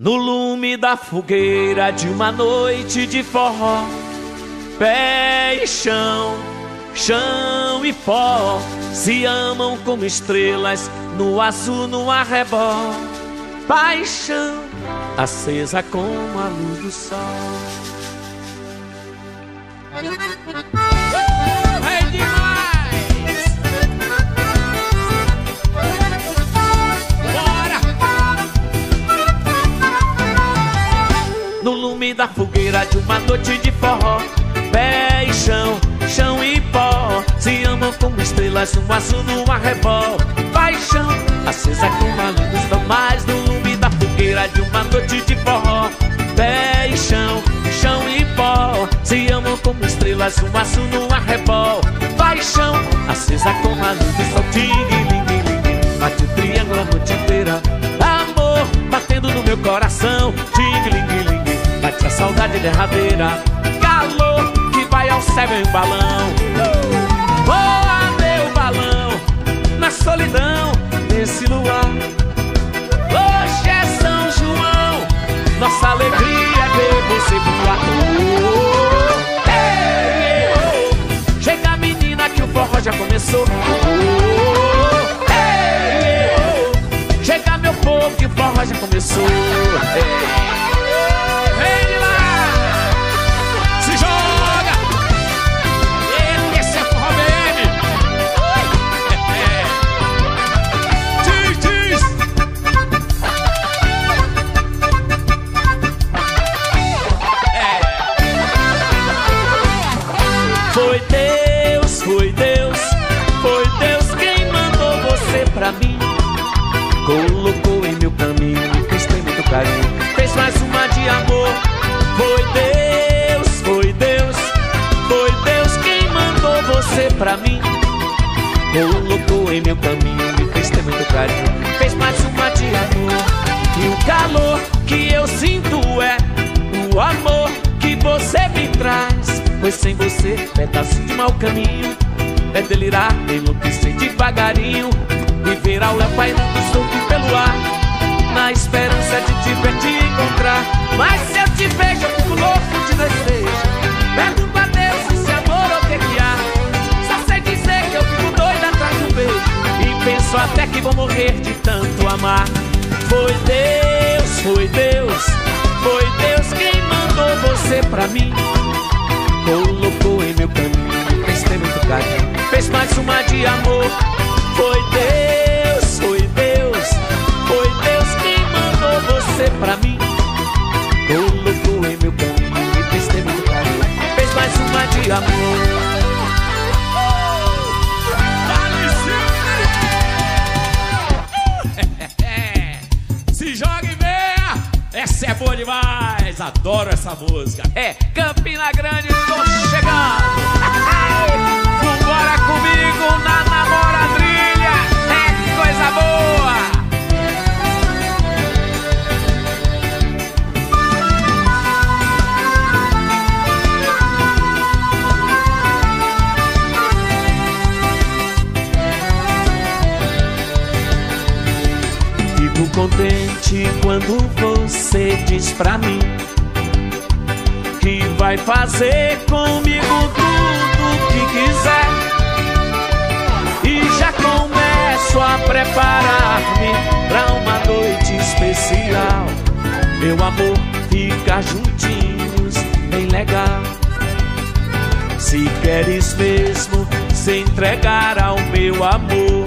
No lume da fogueira de uma noite de forró, pé e chão, chão e pó se amam como estrelas no azul, no arrebol. Paixão acesa como a luz do sol. No lume da fogueira de uma noite de forró. Pé e chão, chão e pó. Se amam como estrelas no azul, no arrebol Paixão, acesa como a luz dos mais No lume da fogueira de uma noite de forró. Pé e chão, chão e pó. Se amam como estrelas no azul, no arrebol Paixão, acesa como a luz do Ting-ling-ling-ling Bate o triângulo a noite inteira. Amor, batendo no meu coração. Ting-ling-ling Bate a saudade derradeira Calor que vai ao céu em balão Voa meu balão Na solidão desse luar Hoje é São João Nossa alegria é ver você voar oh. Chega menina que o forró já começou. Chega meu povo que o forró já começou. Mau caminho. É delirar, enlouquecer devagarinho. E ver ao léu pairando solto pelo ar. Na esperança de te ver, te encontrar. Mas se eu te vejo, eu fico louco de desejo. Pergunto a Deus se amor ou o que que há. Só sei dizer que eu fico doido atrás do beijo E penso até que vou morrer de tanto amar. Foi Deus, foi Deus. Foi Deus quem mandou você pra mim. Colocou em meu caminho, fez ter muito carinho Fez mais uma de amor foi Deus, foi Deus, foi Deus que mandou você pra mim. Colocou em meu caminho e fez ter muito carinho. Fez mais uma de amor. Se joga e venha! Essa é boa demais! Adoro essa música. É Campina Grande, tô chegando! Contente quando você diz pra mim que vai fazer comigo tudo que quiser e já começo a preparar-me pra uma noite especial. Meu amor, fica juntinhos, bem legal. Se queres mesmo se entregar ao meu amor,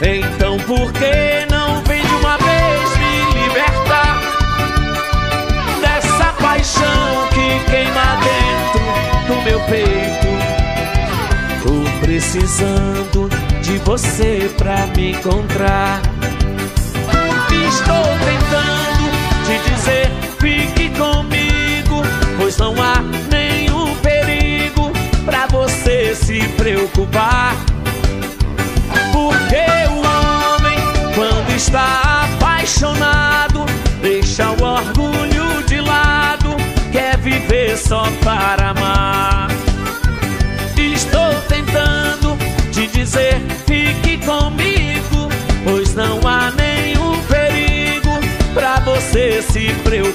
então por que peito? Tô precisando de você pra me encontrar. Estou tentando te dizer, fique comigo, pois não há nenhum perigo pra você se preocupar. Porque o homem, quando está apaixonado, deixa o orgulho de lado, quer viver só para amar.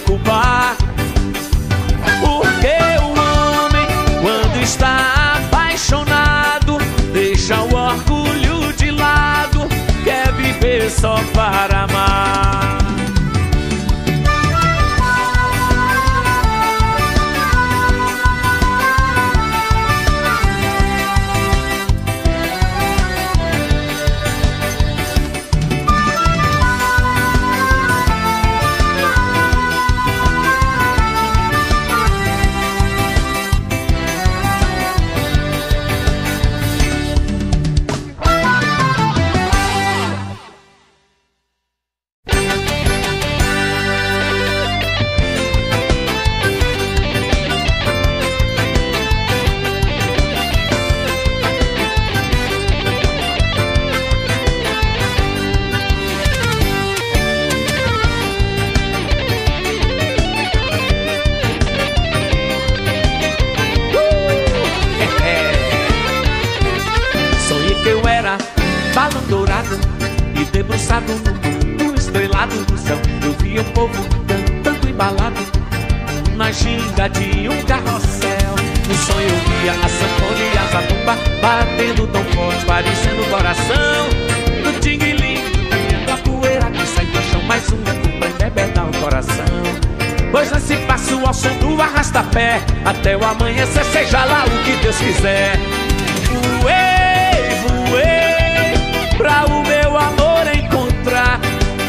Se ginga de um carrossel. No sonho via a sanfona e a zabumba Batendo tão forte, parecendo o coração. Do tingue-ling, a poeira que sai do chão Mais uma macumba embebedar o coração. Pois nesse passo ao som do arrasta-pé Até o amanhecer, seja lá o que Deus quiser. Voei, voei Pra o meu amor encontrar.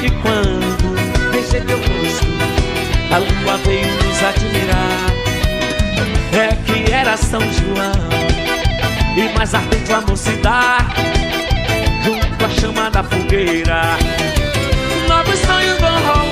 E quando deixei teu rosto a lua veio nos admirar. É que era São João, e mais ardente o amor se dá, junto à chama da fogueira. Novos sonhos vão rolar.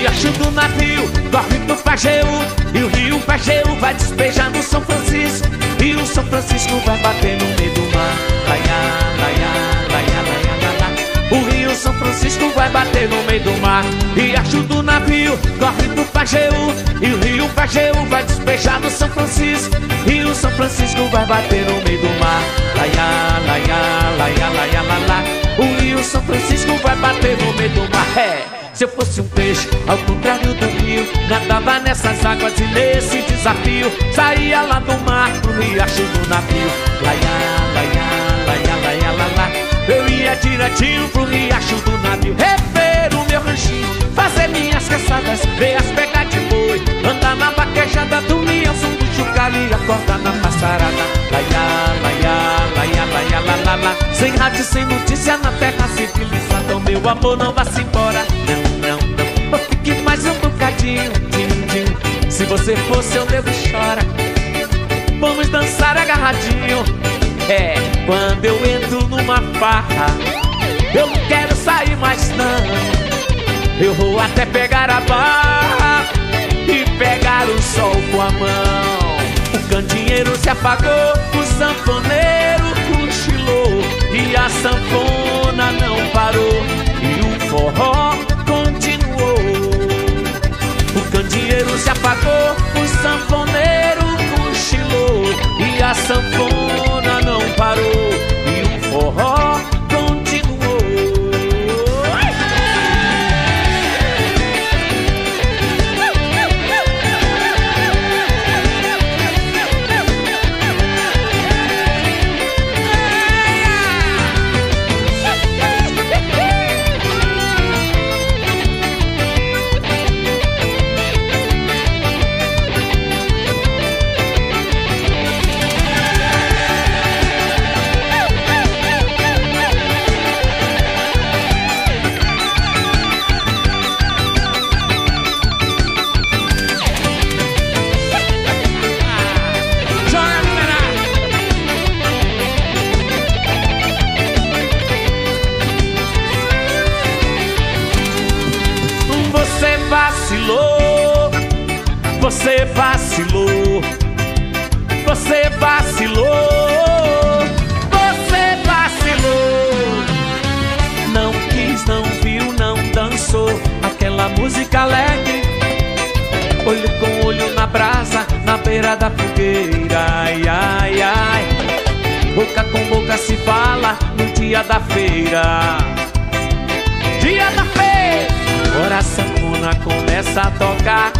riacho do navio Dorme do Pajeú. E o rio Pajeú vai despejar no São Francisco. E o São Francisco vai bater no meio do mar. Laiá, laiá, laiá, laiá, laiá O rio São Francisco vai bater no meio do mar. Riacho do navio Corre do Pajeú. E o rio Pajeú vai despejar no São Francisco. E o São Francisco vai bater no meio do mar. Laiá, laiá, laiá, laiá, laiá O rio São Francisco vai bater no meio do mar. É. Se eu fosse um peixe, ao contrário do rio, nadava nessas águas e nesse desafio, saía lá do mar pro riacho do navio. Laia, laia, laia, laia, laia, la. Eu ia direitinho pro riacho do navio, rever o meu ranchinho, fazer minhas caçadas, ver as pegas de boi, andar na vaquejada, dormir ao som do chucalho e acordar na passarada. Laia, laia, laia, laia, laia, laia, la. Sem rádio, sem notícia na terra civilizada, o meu amor não vai se embora. Não se você fosse eu devo chora. Vamos dançar agarradinho. É, quando eu entro numa farra, eu não quero sair mais não. Eu vou até pegar a barra e pegar o sol com a mão. O candeeiro se apagou, o sanfoneiro love for a sanfona começa a tocar.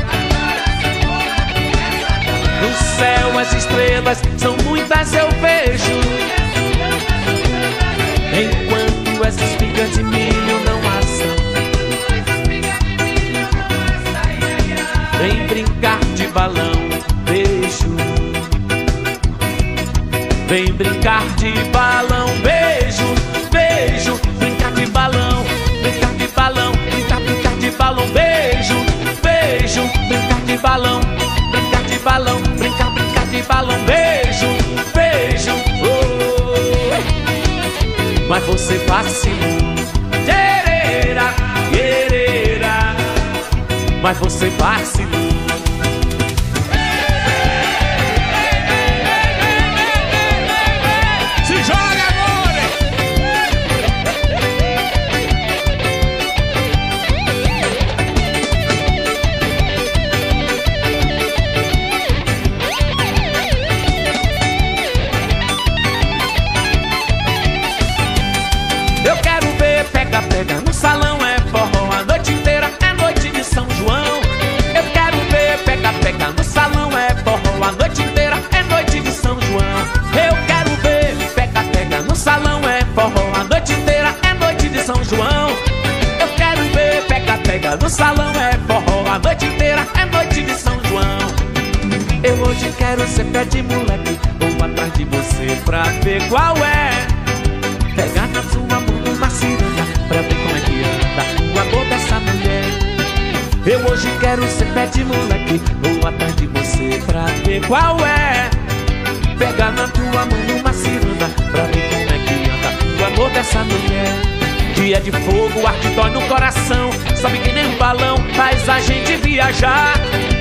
No céu as estrelas são muitas eu vejo. Enquanto essas espigas de milho não assam. Vem brincar de balão, Mas você vacilou, quererá, quererá. Mas você vacilou. Salão é forró A noite inteira é noite de São João. Eu hoje quero ser pé de moleque Vou atrás de você pra ver qual é. Pegar na sua mão uma ciranda Pra ver como é que anda o amor dessa mulher. Eu hoje quero ser pé de moleque Vou atrás de você pra ver qual é. Pegar na tua mão uma ciranda Pra ver como é que anda o amor dessa mulher Dia de fogo, ar que dói no coração. Sabe que nem um balão faz a gente viajar.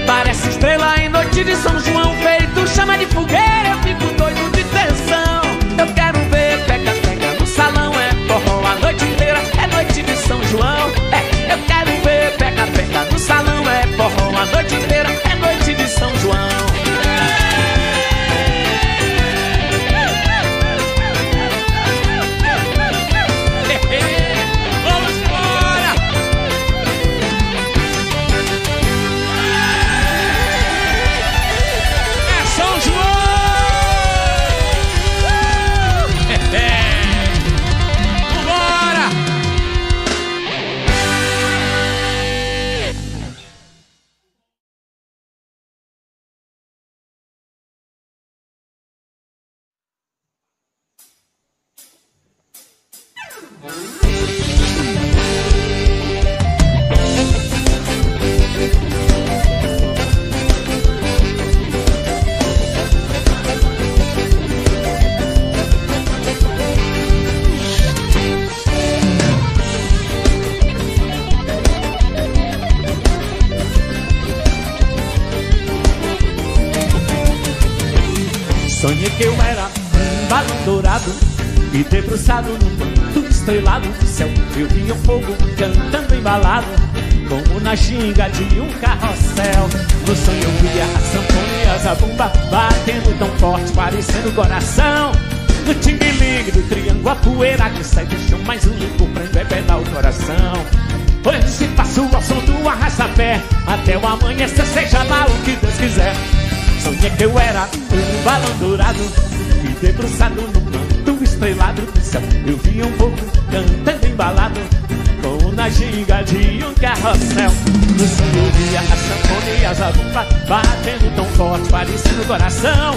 Parece estrela em noite de São João Feito chama de fogueira, eu fico doido de tensão. Eu quero ver pega, pega no salão. É forró a noite inteira, é noite de São João. É, eu quero ver pega, pega no salão. É forró a noite inteira, eu era um balão dourado E debruçado num manto estrelado. Do céu Eu via um fogo cantando embalado Como na ginga de um carrossel. No sonho eu via a sanfona e a zabumba Batendo tão forte, parecendo coração. No ting-ling do triângulo a poeira Que sai do chão mais um limpo pra embebedar o coração. Hoje se passa ao som do arrasta-pé Até o amanhecer, seja lá o que Deus quiser Sonhei que eu era um balão dourado E debruçado no manto estrelado do céu. Eu vi um pouco cantando embalado Com na ginga de um carrossel. No sonho eu via a sanfona e Batendo tão forte, parecendo coração.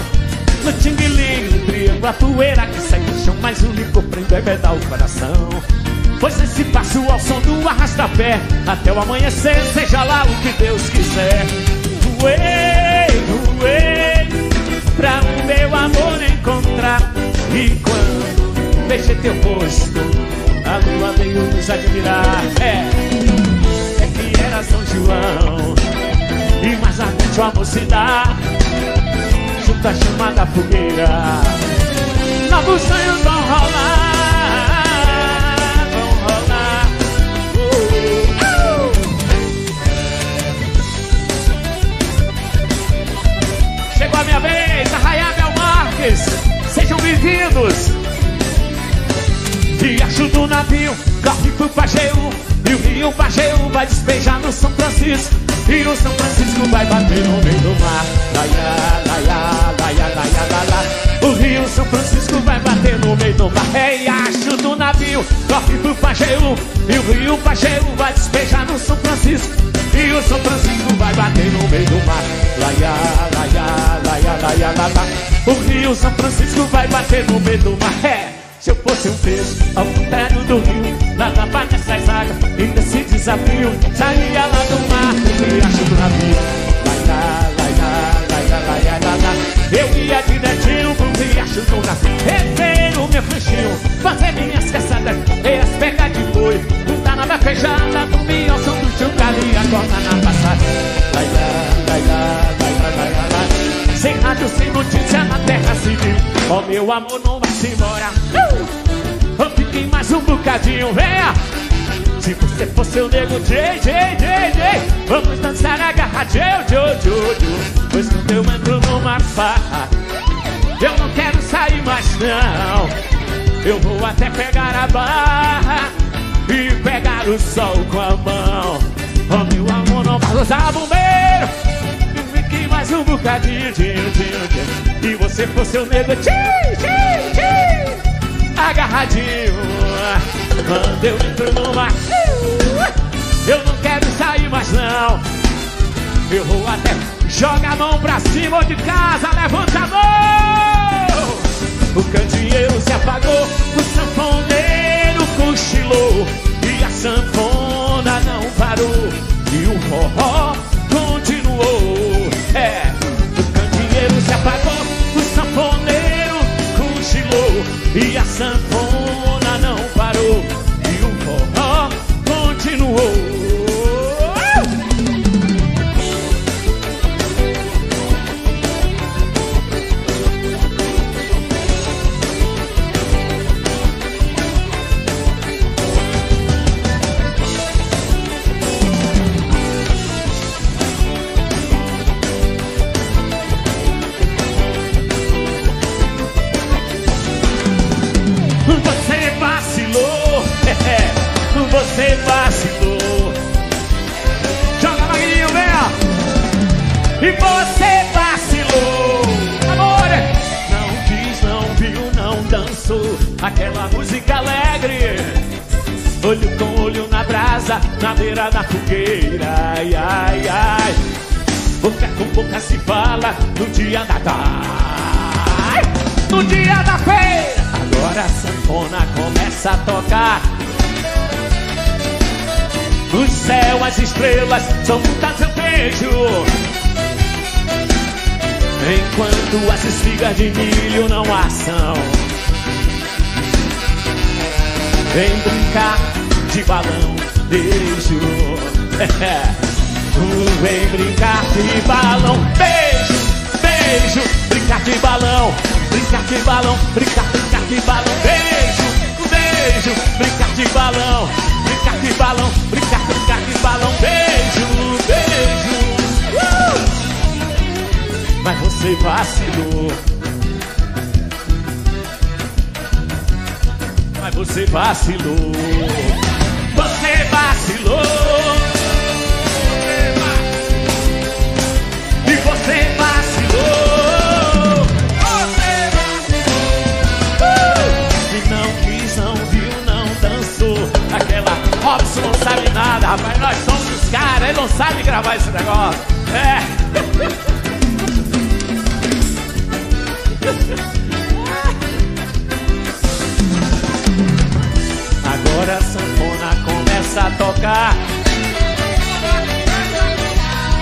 No ting-ling, no triângulo, a poeira Que sai do chão, mais um licor pra embebedar o coração. Pois esse passo ao som do arrasta-pé Até o amanhecer, seja lá o que Deus quiser voei Pra o meu amor encontrar. E quando beijei teu rosto A lua veio nos admirar. É, é que era São João E mais ardente se dá. Junto à chama da fogueira Novos sonhos vão rolar o São Francisco vai bater no meio do mar. Laia, laia, laia, laia, laia. O Rio São Francisco vai bater no meio do mar. É acho do navio, corre pro Pajeú. E o Rio Pajeú vai despejar no São Francisco. E o São Francisco vai bater no meio do mar. Laia, laia, laia, laia, laia. O Rio São Francisco vai bater no meio do mar. É se eu fosse um peixe ao contrário do rio Nadava nessas águas e nesse desafio Saía lá do mar, do Eu ia direitinho pro riacho do navio Rever o meu flechinho, fazer minhas caçadas E as pegas de boi Juntar na bafejada, dormir ao som do chucalho E acordar na passagem. Laia, laia, laia, laia, laia Sem rádio, sem notícia na terra civil. Oh meu amor, não vai se embora. Uh! Fiquei mais um bocadinho, venha Se você fosse o nego J, J, J, J Vamos dançar agarradinho, Jo, Jo, Jo Pois quando eu entro numa farra Eu não quero sair mais não. Eu vou até pegar a barra E pegar o sol com a mão. Oh meu amor, não vai usar bombeiro. Fiquei mais um bocadinho, tio, tio, tio e você fosse o nego tchim, tchim, tchim, Agarradinho Quando eu entro no mar Eu não quero sair mais não. Eu vou até Joga a mão pra cima de casa Levanta a mão. O candeeiro se apagou O sanfoneiro cochilou E a sanfona não parou E o forró continuou. É O candeeiro se apagou e a sanfona tarde. No dia da feira. Agora a sanfona começa a tocar. No céu as estrelas são muitas eu vejo Enquanto as espigas de milho não assam Vem brincar de balão, beijo Vem brincar de balão, beijo, beijo Brincar de balão, brincar de balão Brincar, brincar de balão, beijo, beijo Brincar de balão brincar de balão, brincar, brincar de balão, beijo, beijo. Uh! Mas você vacilou. Mas você vacilou. Você sabe nada, rapaz. Nós somos os caras, ele não sabe gravar esse negócio. É. Agora a sanfona começa a tocar.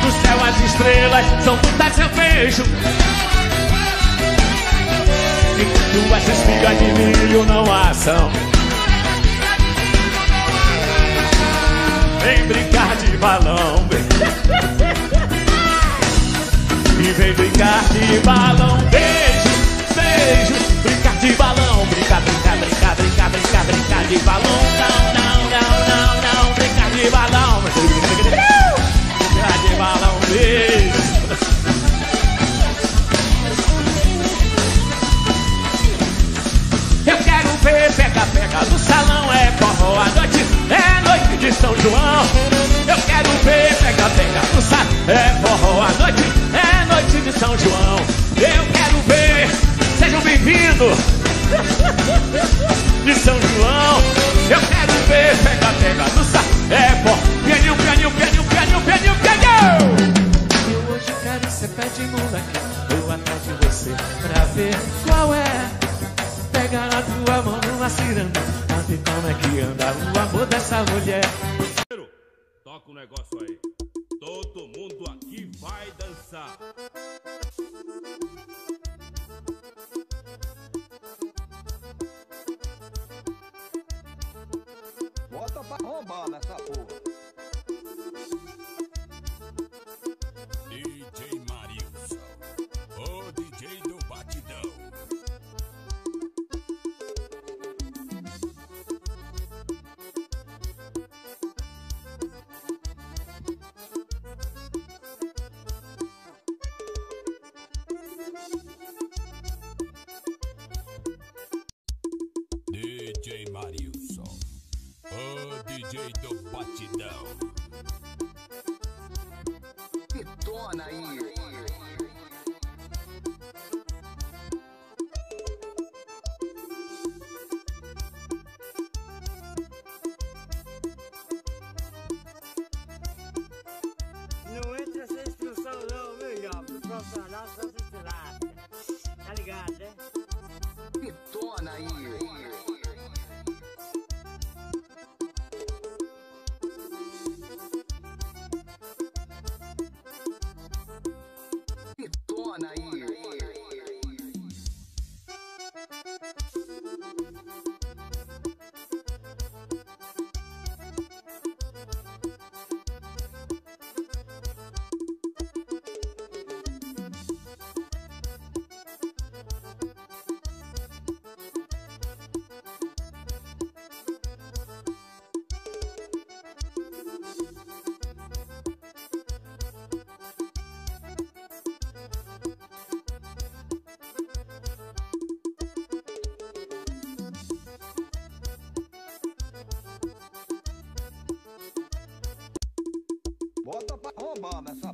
No céu as estrelas são muitas eu vejo. E duas espigas de milho não assam. Vem brincar de balão E vem brincar de balão Beijo, beijo. Brincar de balão Brincar, brincar, brincar, brincar, brincar, brincar de balão É forró a noite, é noite de São João. Eu quero ver, sejam bem-vindos de São João. Eu quero bomb. That's all.